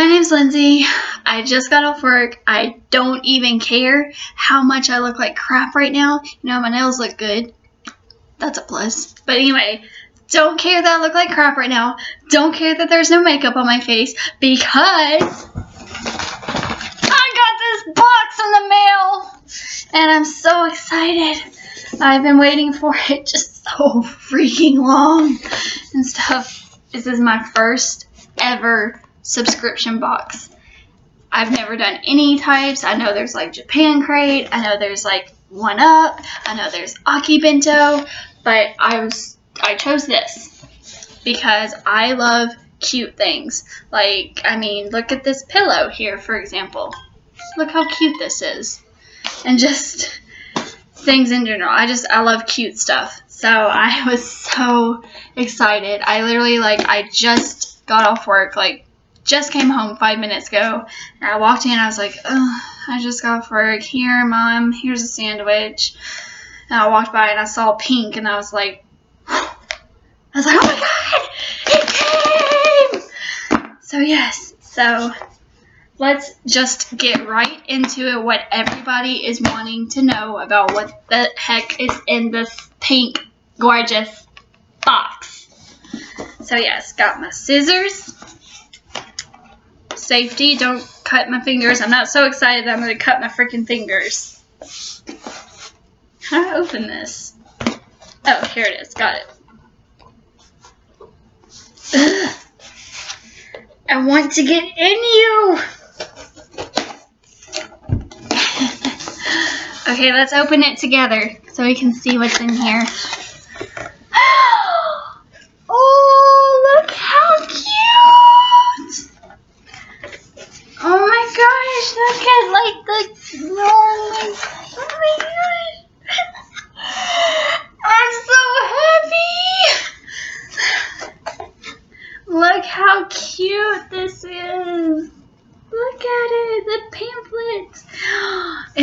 My name's Lindsay. I just got off work. I don't even care how much I look like crap right now. You know, my nails look good. That's a plus. But anyway, don't care that I look like crap right now. Don't care that there's no makeup on my face because I got this box in the mail and I'm so excited. I've been waiting for it just so freaking long and stuff. This is my first ever subscription box. I've never done any types. I know there's like Japan Crate. I know there's like One Up. I know there's Aki Bento. But I was I chose this because I love cute things. Like, I mean, look at this pillow here, for example. Look how cute this is. And just things in general. I just, I love cute stuff. So I was so excited. I literally, like, I just got off work, like, just came home five minutes ago. And I walked in, I was like, oh, I just got off work. Here, mom, here's a sandwich. And I walked by and I saw pink, and I was like, I was like, oh my god, it came! So yes, so let's just get right into it. What everybody is wanting to know about what the heck is in this pink, gorgeous box. So yes, got my scissors. Safety, don't cut my fingers. I'm not so excited that I'm going to cut my freaking fingers. How do I open this? Oh, here it is. Got it. Ugh. I want to get in you. okay, let's open it together so we can see what's in here. oh, look how cute! Oh my gosh, look at like the oh my, oh my gosh. I'm so happy! Look how cute this is! Look at it, the pamphlet!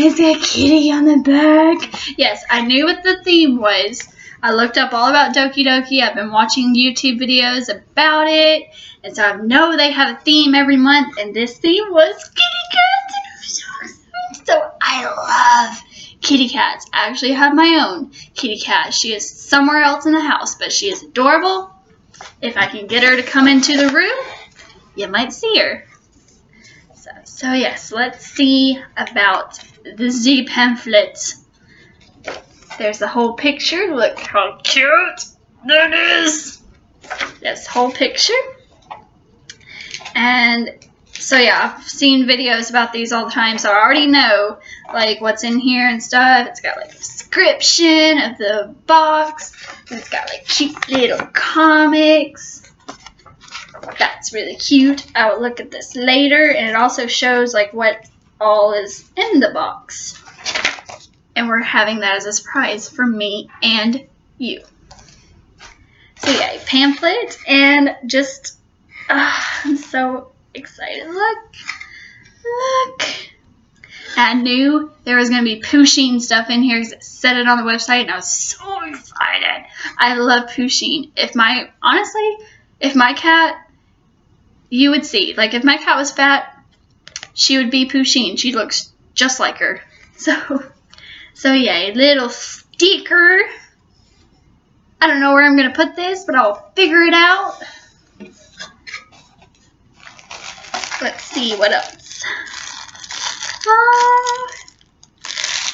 It's a kitty on the back. Yes, I knew what the theme was. I looked up all about Doki Doki. I've been watching YouTube videos about it. And so I know they have a theme every month. And this theme was kitty cats. So I love kitty cats. I actually have my own kitty cat. She is somewhere else in the house, but she is adorable. If I can get her to come into the room, you might see her. So, so yes, let's see about the Z pamphlet. There's the whole picture. Look how cute that is. This whole picture. And so yeah, I've seen videos about these all the time, so I already know like what's in here and stuff. It's got like a description of the box. It's got like cute little comics. That's really cute. I will look at this later, and it also shows like what all is in the box. And we're having that as a surprise for me and you. So yeah, pamphlet and just, uh, I'm so excited. Look, look. I knew there was going to be Pusheen stuff in here because it said it on the website and I was so excited. I love Pusheen. If my, honestly, if my cat, you would see, like if my cat was fat, she would be Pusheen. She looks just like her. So, so yeah, a little sticker. I don't know where I'm going to put this, but I'll figure it out. Let's see what else. Oh,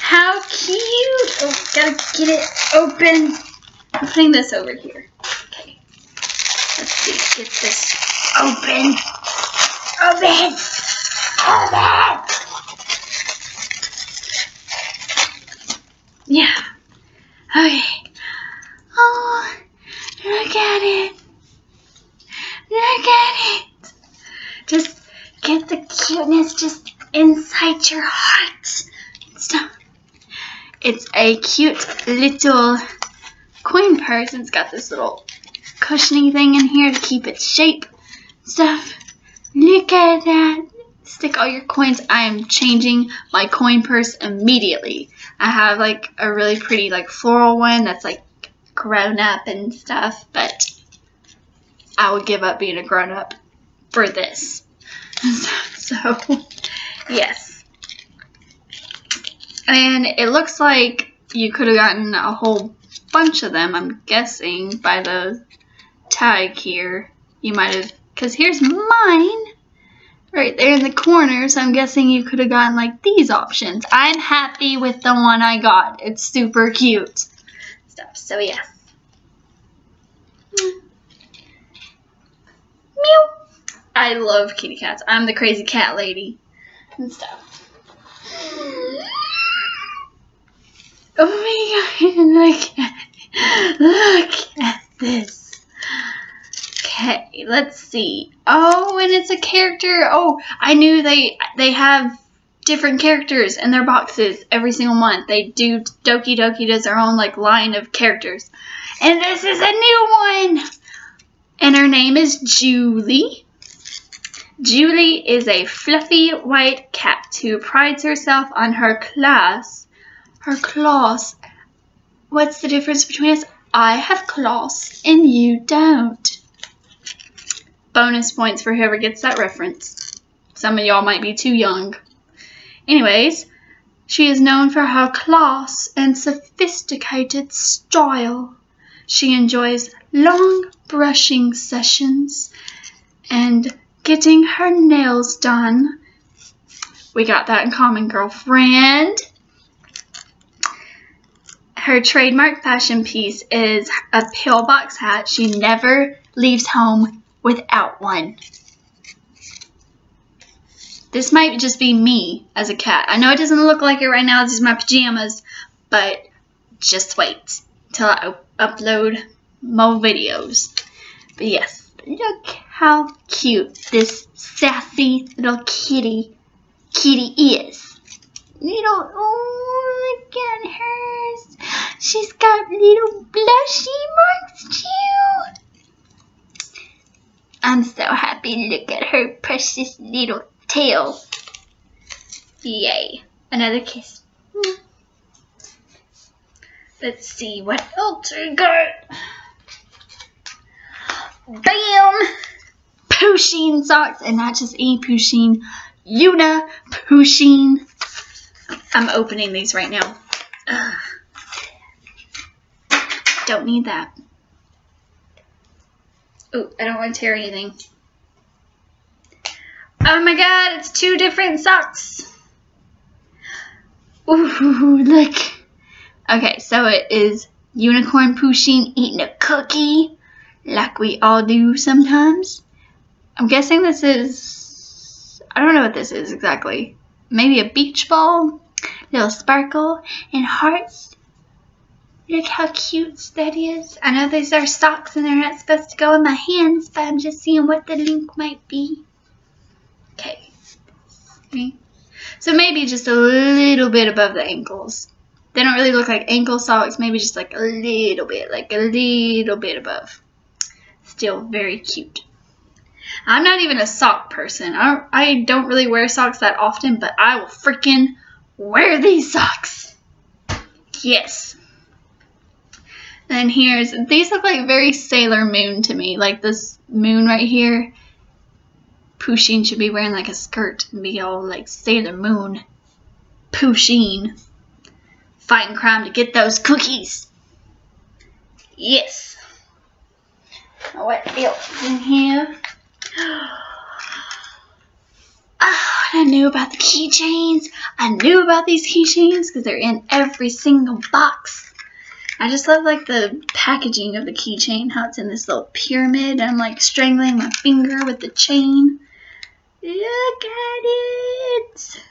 how cute. Oh, gotta get it open. I'm putting this over here. Okay. Let's see, get this open. Open. Open. Yeah. Okay. Oh, look at it. Look at it. Just get the cuteness just inside your heart. So, it's a cute little coin purse. It's got this little cushiony thing in here to keep its shape. Stuff. Look at that. Stick all your coins. I am changing my coin purse immediately. I have like a really pretty like floral one that's like grown up and stuff, but I would give up being a grown up for this. so, yes. And it looks like you could have gotten a whole bunch of them, I'm guessing, by the tag here. You might have, because here's mine right there in the corner, so I'm guessing you could have gotten like these options. I'm happy with the one I got. It's super cute. Stuff, so yes. Meow. I love kitty cats. I'm the crazy cat lady and stuff. Oh my god, look at, look at this. Okay, let's see. Oh, and it's a character. Oh, I knew they they have different characters in their boxes every single month. They do Doki Doki does their own like line of characters. And this is a new one. And her name is Julie. Julie is a fluffy white cat who prides herself on her class. Her claws. What's the difference between us? I have claws and you don't. Bonus points for whoever gets that reference. Some of y'all might be too young. Anyways, she is known for her class and sophisticated style. She enjoys long brushing sessions and getting her nails done. We got that in common, girlfriend. Her trademark fashion piece is a pillbox hat. She never leaves home without one. This might just be me as a cat. I know it doesn't look like it right now. These are my pajamas, but just wait till I upload more videos. But yes, look how cute this sassy little kitty kitty is. Little, oh, look at hers. She's got little blushy marks too. I'm so happy. Look at her precious little tail. Yay. Another kiss. Hmm. Let's see what else we got. Bam! Pusheen socks, and not just any Pusheen, Yuna Pusheen. I'm opening these right now. Ugh. Don't need that. Oh, I don't want to tear anything. Oh my god, it's two different socks. Ooh, look. Okay, so it is Unicorn Pusheen eating a cookie, like we all do sometimes. I'm guessing this is, I don't know what this is exactly. Maybe a beach ball, little sparkle, and hearts. Look how cute that is. I know these are socks and they're not supposed to go in my hands, but I'm just seeing what the link might be. Okay. So maybe just a little bit above the ankles. They don't really look like ankle socks, maybe just like a little bit, like a little bit above. Still very cute. I'm not even a sock person. I don't, I don't really wear socks that often, but I will freaking wear these socks. Yes. And here's, these look like very Sailor Moon to me. Like this moon right here. Pusheen should be wearing like a skirt and be all like Sailor Moon. Pusheen. Fighting crime to get those cookies. Yes. What else in here? Oh, I knew about the keychains. I knew about these keychains because they're in every single box. I just love like the packaging of the keychain, how it's in this little pyramid. I'm like strangling my finger with the chain. Look at it.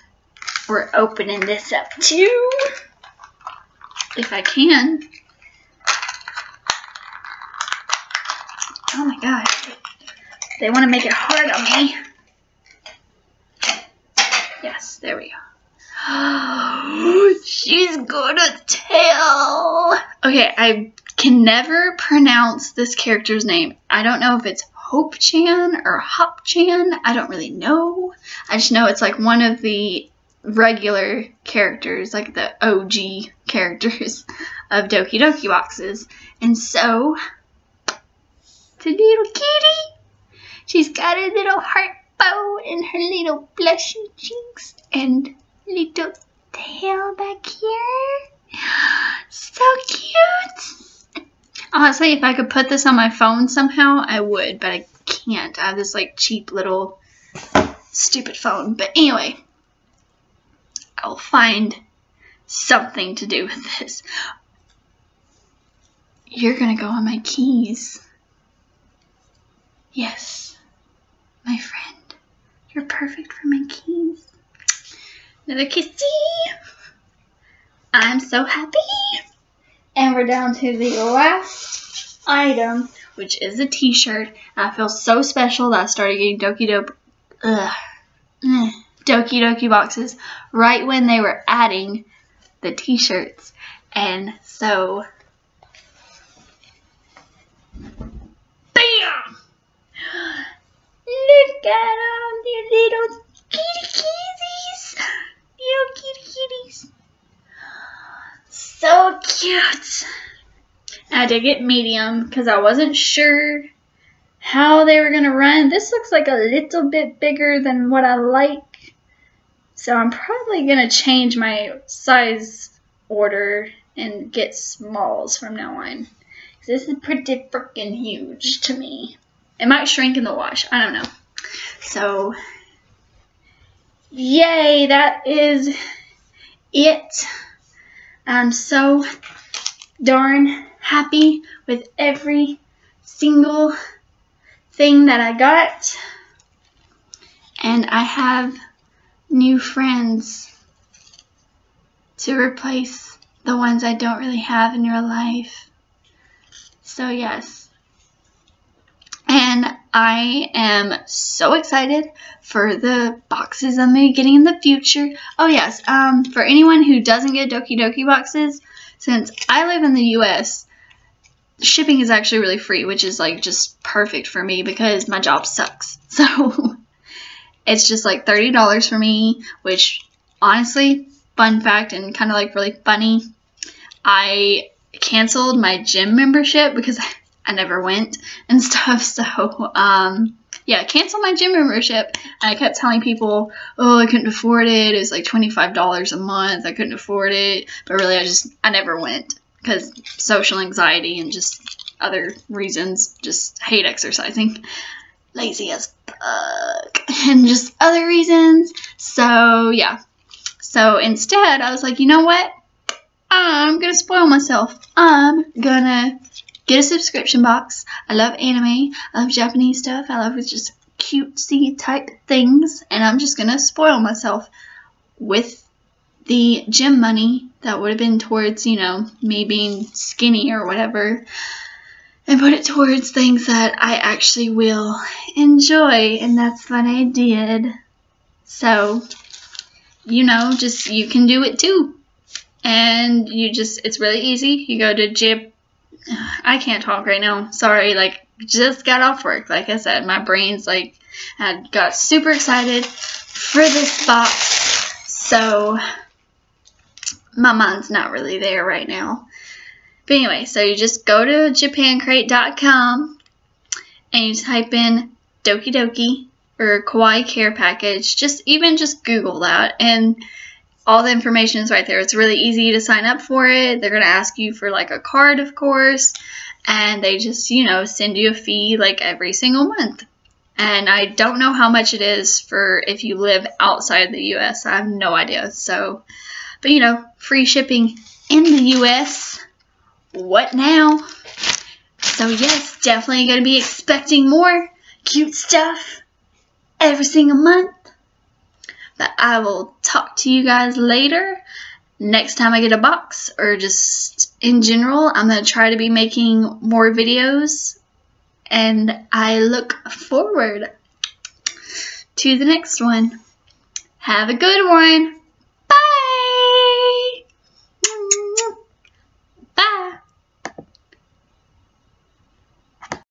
We're opening this up too. If I can. Oh my god. They want to make it hard on me. Yes, there we go. She's gonna tell. Okay, I can never pronounce this character's name. I don't know if it's Hope Chan or Hop Chan. I don't really know. I just know it's like one of the regular characters, like the OG characters of Doki Doki boxes. And so, it's a little kitty. She's got a little heart bow and her little blushy cheeks and little tail back here. So cute. Honestly, if I could put this on my phone somehow, I would, but I can't. I have this like cheap little stupid phone. But anyway, I'll find something to do with this. You're gonna go on my keys. Yes, my friend. You're perfect for my keys. Another kissy. I'm so happy. And we're down to the last item, which is a t-shirt. I feel so special that I started getting Doki Doki, ugh, mm, Doki Doki boxes right when they were adding the t-shirts. And so, BAM! Look at them, they're little kitty kitties. Little kitty kitties. So cute. I did get medium because I wasn't sure how they were going to run. This looks like a little bit bigger than what I like. So I'm probably going to change my size order and get smalls from now on. This is pretty freaking huge to me. It might shrink in the wash. I don't know. So, yay, that is it. I'm so darn happy with every single thing that I got. And I have new friends to replace the ones I don't really have in real life. So yes. I am so excited for the boxes I'm going to be getting in the future. Oh yes, um, for anyone who doesn't get Doki Doki boxes, since I live in the US, shipping is actually really free, which is like just perfect for me because my job sucks. So it's just like $30 for me, which honestly, fun fact and kind of like really funny, I canceled my gym membership because I never went and stuff. So, um, yeah, cancel my gym membership. And I kept telling people, oh, I couldn't afford it. It was like $25 a month. I couldn't afford it. But really, I just, I never went because social anxiety and just other reasons. Just hate exercising. Lazy as fuck. And just other reasons. So, yeah. So instead, I was like, you know what? I'm gonna spoil myself. I'm gonna get a subscription box. I love anime. I love Japanese stuff. I love just cutesy type things. And I'm just gonna spoil myself with the gym money that would have been towards, you know, me being skinny or whatever. And put it towards things that I actually will enjoy. And that's what I did. So, you know, just you can do it too. And you just, it's really easy. You go to Jib. I can't talk right now. Sorry, like, just got off work. Like I said, my brain's like, I got super excited for this box. So, my mind's not really there right now. But anyway, so you just go to japancrate.com and you type in Doki Doki or Kawaii Care Package. Just even just Google that and all the information is right there. It's really easy to sign up for it. They're going to ask you for like a card, of course, and they just, you know, send you a fee like every single month. And I don't know how much it is for if you live outside the US. I have no idea. So, but you know, free shipping in the US. What now? So, yes, definitely going to be expecting more cute stuff every single month. But I will talk to you guys later. Next time I get a box, or just in general, I'm going to try to be making more videos. And I look forward to the next one. Have a good one.